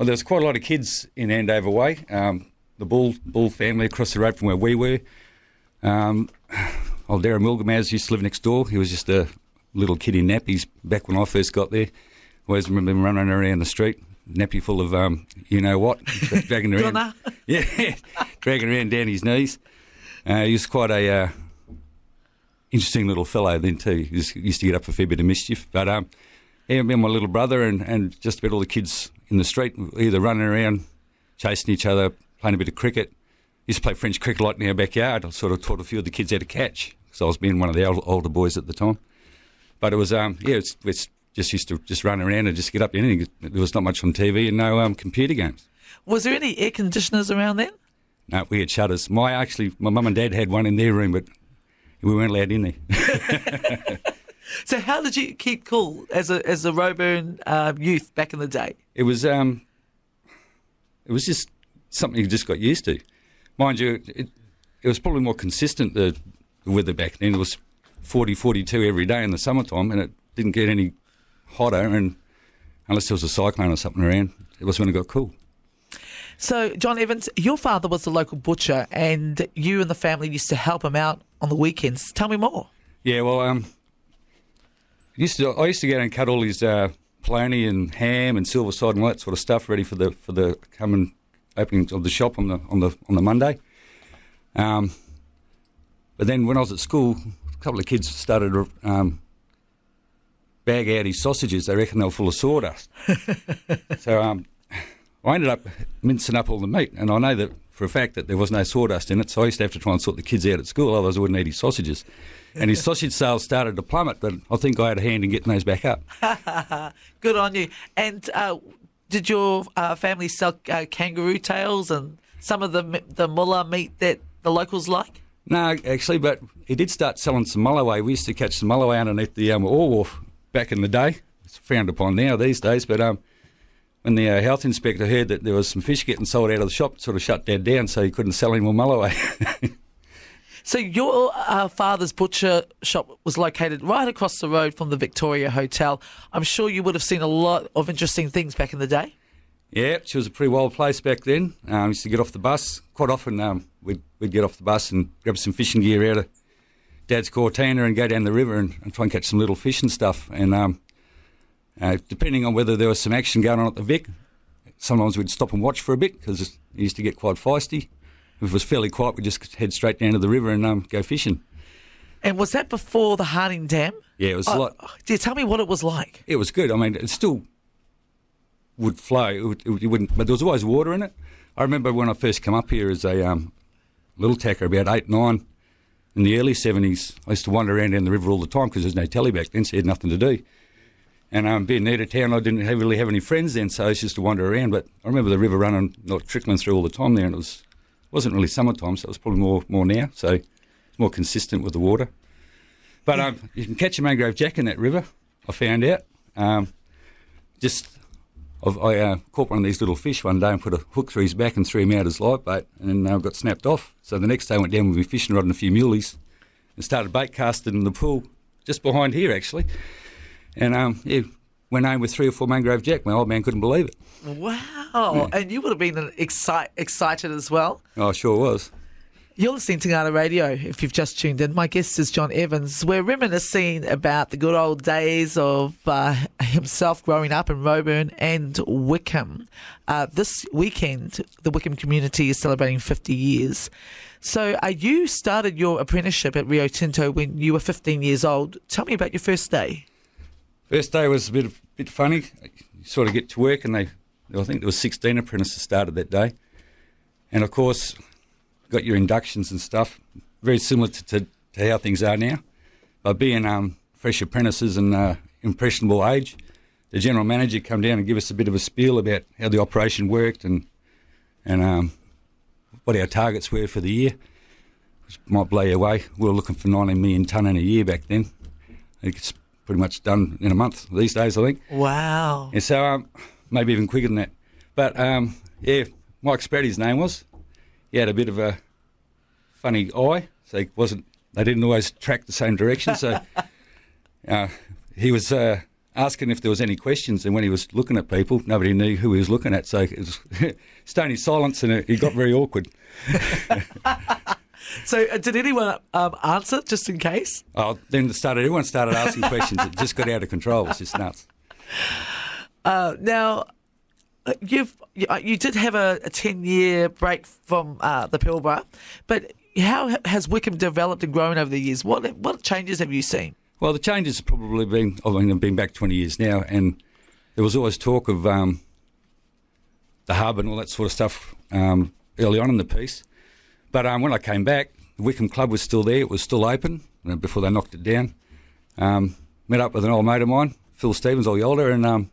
Well, there was quite a lot of kids in Andover Way. Um, the Bull Bull family across the road from where we were. Um, old Darren Milgamaz used to live next door. He was just a little kid in nappies back when I first got there. Always remember him running around the street, nappy full of um, you know what, dragging around. Yeah, dragging around down his knees. Uh, he was quite a uh, interesting little fellow then too. He used to get up for a fair bit of mischief. But um, yeah, me and my little brother and, and just about all the kids in the street, either running around, chasing each other, playing a bit of cricket. Used to play French cricket a lot in our backyard. I sort of taught a few of the kids how to catch because I was being one of the old, older boys at the time. But it was um, yeah, it's, it's just used to just run around and just get up to anything. There was not much on TV and no um, computer games. Was there any air conditioners around then? No, we had shutters. My actually, my mum and dad had one in their room, but we weren't allowed in there. So how did you keep cool as a as a Roebourne uh, youth back in the day? it was um, it was just something you just got used to. Mind you, it, it was probably more consistent the, the weather back then. It was 40, 42 every day in the summertime, and it didn't get any hotter. And unless there was a cyclone or something around, it was when it got cool. So, John Evans, your father was the local butcher, and you and the family used to help him out on the weekends. Tell me more. Yeah, well, um, used to I used to go and cut all his uh, and ham and silver side and all that sort of stuff ready for the for the coming opening of the shop on the on the on the Monday. Um, but then when I was at school, a couple of kids started to um, bag out his sausages. They reckon they were full of sawdust. so um, I ended up mincing up all the meat, and I know that for a fact that there was no sawdust in it. So I used to have to try and sort the kids out at school, otherwise I wouldn't eat his sausages. And his sausage sales started to plummet, but I think I had a hand in getting those back up. Good on you. And uh, did your uh, family sell uh, kangaroo tails and some of the the mullah meat that the locals like? No, actually, but he did start selling some mulloway. We used to catch some mulloway underneath the um, ore wharf back in the day. It's frowned upon now these days, but um, when the uh, health inspector heard that there was some fish getting sold out of the shop, sort of shut that down, so he couldn't sell any more mulloway. So your uh, father's butcher shop was located right across the road from the Victoria Hotel. I'm sure you would have seen a lot of interesting things back in the day. yeah, she was a pretty wild place back then. Um, used to get off the bus quite often. Um, we'd, we'd get off the bus and grab some fishing gear out of Dad's Cortina and go down the river and, and try and catch some little fish and stuff. And um, uh, depending on whether there was some action going on at the Vic, sometimes we'd stop and watch for a bit because it used to get quite feisty. If it was fairly quiet, we'd just head straight down to the river and um, go fishing. And was that before the Harding Dam? Yeah, it was a Oh, lot. yeah, tell me what it was like. It was good. I mean, it still would flow. It, would, it wouldn't, but there was always water in it. I remember when I first come up here as a um, little tacker, about eight, nine, in the early seventies. I used to wander around down the river all the time because there's no telly back then, so you had nothing to do. And um, being near to town, I didn't really have any friends then, so I used to wander around. But I remember the river running, not trickling through all the time there, and it was wasn't really summertime, so it was probably more more now. So it's more consistent with the water. But um, you can catch a mangrove jack in that river. I found out. Um, just I've, I uh, caught one of these little fish one day and put a hook through his back and threw him out as live bait, and uh, got snapped off. So the next day I went down with my fishing rod and a few muleys and started bait casting in the pool just behind here actually. And um, yeah, went home with three or four mangrove jack. My old man couldn't believe it. Wow. And you would have been exci- excited as well. Oh, I sure was. You're listening to Ngaarda Radio if you've just tuned in. My guest is John Evans. We're reminiscing about the good old days of uh, himself growing up in Roebourne and Wickham. Uh, this weekend, the Wickham community is celebrating 50 years. So, uh, you started your apprenticeship at Rio Tinto when you were 15 years old. Tell me about your first day. First day was a bit bit funny. You sort of get to work, and they, I think there was 16 apprentices started that day, and of course, got your inductions and stuff. Very similar to, to, to how things are now. But being um, fresh apprentices and uh, impressionable age, the general manager come down and give us a bit of a spiel about how the operation worked and and um, what our targets were for the year, which might blow you away. We were looking for 19 million tonne in a year back then. It's pretty much done in a month these days, I think. Wow. And so um, maybe even quicker than that. But um, yeah, Mike Sprout, his name was. He had a bit of a funny eye, so he wasn't. They didn't always track the same direction. So uh, he was uh, asking if there was any questions, and when he was looking at people, nobody knew who he was looking at. So it was stony silence, and it, it got very awkward. So, uh, did anyone um, answer just in case? Oh, then it started. Everyone started asking questions. It just got out of control. It was just nuts. Uh, now, uh, you've you, uh, did have a, a ten year break from uh, the Pilbara, but how has Wickham developed and grown over the years? What what changes have you seen? Well, the changes have probably been. I mean, I've been back twenty years now, and there was always talk of um, the hub and all that sort of stuff um, early on in the piece. But um, when I came back, the Wickham Club was still there. It was still open before they knocked it down. Um, met up with an old mate of mine, Phil Stevens, old older, and um,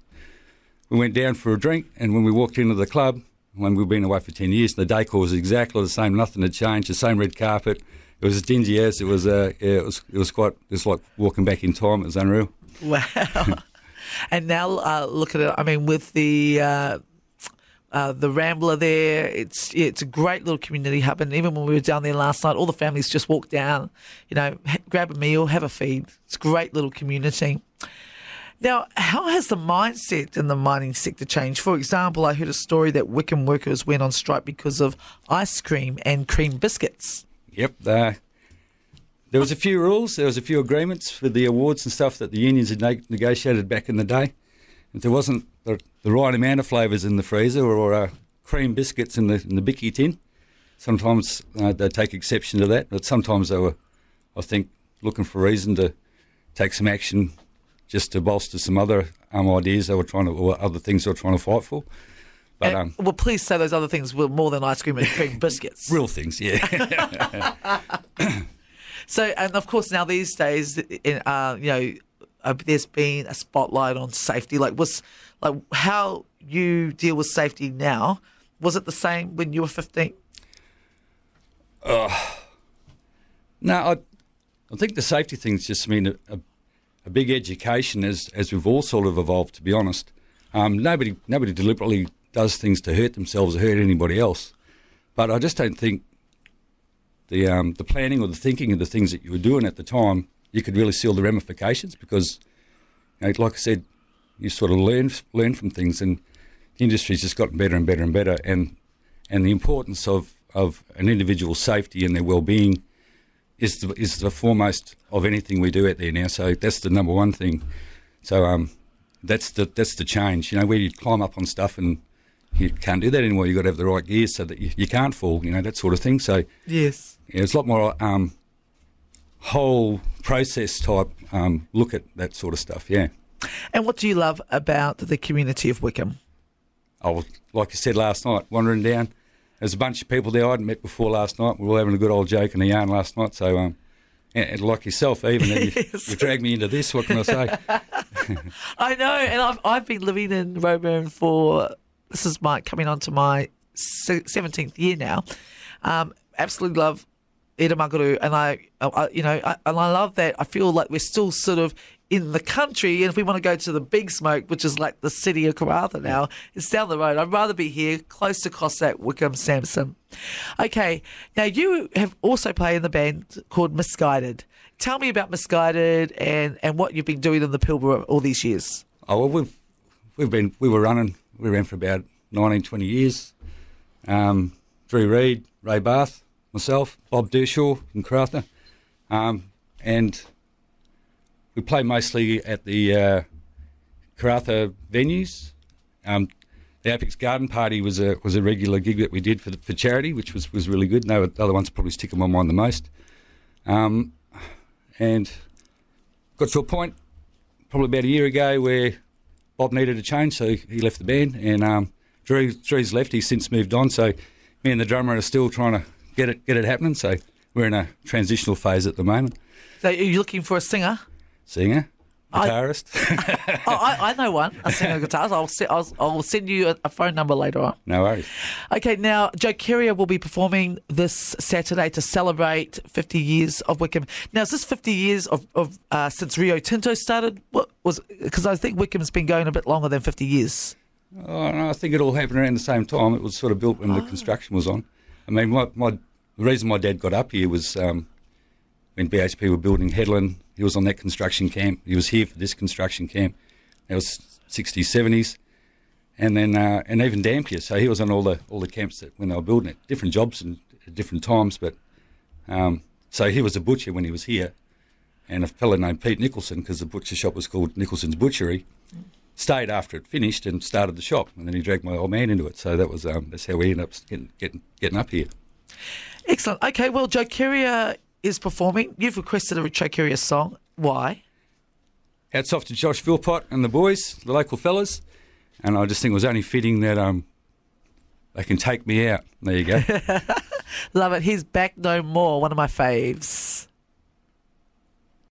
we went down for a drink. And when we walked into the club, when we'd been away for 10 years, the decor was exactly the same. Nothing had changed. The same red carpet. It was as dingy as it was. Uh, yeah, it was. It was quite. It was like walking back in time. It was unreal. Wow. and now uh, look at it. I mean, with the uh, uh, the Rambler there, it's yeah, it's a great little community hub. And even when we were down there last night, all the families just walked down, you know, ha- grab a meal, have a feed. It's a great little community. Now, how has the mindset in the mining sector changed? For example, I heard a story that Wickham workers went on strike because of ice cream and cream biscuits. Yep. There was a few rules. There was a few agreements for the awards and stuff that the unions had ne- negotiated back in the day. If there wasn't the, right amount of flavours in the freezer or uh, cream biscuits in the in the bicky tin, sometimes uh, they take exception to that. But sometimes they were, I think, looking for a reason to take some action, just to bolster some other um, ideas they were trying to, or other things they were trying to fight for. But And- um, well, please say those other things were more than ice cream and cream biscuits. real things, yeah. So, and of course, now these days, in, uh, you know, uh, there's been a spotlight on safety. Like, was like how you deal with safety now? Was it the same when you were 15? No, I, I think the safety things just mean a, a, a big education as as we've all sort of evolved. To be honest, um, nobody nobody deliberately does things to hurt themselves or hurt anybody else. But I just don't think the um, the planning or the thinking of the things that you were doing at the time, you could really see all the ramifications because, you know, like I said, you sort of learn learn from things, and the industry's just gotten better and better and better, and and the importance of, of an individual's safety and their well-being is the, is the foremost of anything we do out there now. So that's the number one thing. So um, that's the that's the change. You know, where you climb up on stuff and you can't do that anymore. You've got to have the right gear so that you, you can't fall. You know, that sort of thing. So Yes. yeah, it's a lot more um, whole process type um, look at that sort of stuff. Yeah. And what do you love about the community of Wickham? Was, like I said last night, wandering down. There's a bunch of people there I hadn't met before last night. We were all having a good old joke and a yarn last night. So, um, and, like yourself, even you, Yes. you dragged me into this. What can I say? I know, and I've I've been living in Roebourne for this is my coming on to my seventeenth year now. Um, absolutely love Ieramugadu, and I, I you know, I, and I love that. I feel like we're still sort of in the country, and if we want to go to the big smoke, which is like the city of Karratha now, it's down the road. I'd rather be here, close to Cossack, Wickham, Samson. Okay, now you have also played in the band called Misguided. Tell me about Misguided and, and what you've been doing in the Pilbara all these years. Oh well, we've we've been we were running. We ran for about 19, 20 years. Um, Drew Reed, Ray Bath, myself, Bob Dershaw in Karratha, um, and we play mostly at the uh, Karratha venues. Um, the Apex Garden Party was a was a regular gig that we did for the, for charity, which was, was really good. No, the other ones probably stick in my mind the most. Um, and got to a point probably about a year ago where Bob needed a change, so he left the band, and um, Drew, Drew's left. He's since moved on, so me and the drummer are still trying to get it get it happening. So we're in a transitional phase at the moment. So are you looking for a singer? Singer, I- guitarist. oh, I, I know one, a singer guitarist. I'll, se- I'll, I'll send you a, phone number later on. no worries. Okay, now Joe Keria will be performing this Saturday to celebrate 50 years of Wickham. Now, is this 50 years of, of uh, since Rio Tinto started? What was because I think Wickham's been going a bit longer than 50 years. Oh, no, I think it all happened around the same time. It was sort of built when the construction was on. I mean, my, my the reason my dad got up here was um, when BHP were building Hedland. He was on that construction camp. He was here for this construction camp. That was 60s, 70s. And then, uh, and even Dampier. So he was on all the all the camps that when they were building it, different jobs and at different times. But um, so he was a butcher when he was here, and a fellow named Pete Nicholson, because the butcher shop was called Nicholson's Butchery, stayed after it finished and started the shop, and then he dragged my old man into it. So that was um, that's how we ended up getting getting, getting up here. Excellent. Okay, well, Joe Kerrier is performing. You've requested a Kerrier song. Why? Hats off to Josh Philpott and the boys, the local fellas, and I just think it was only fitting that um they can take me out. There you go. Love it. He's back no more. One of my faves.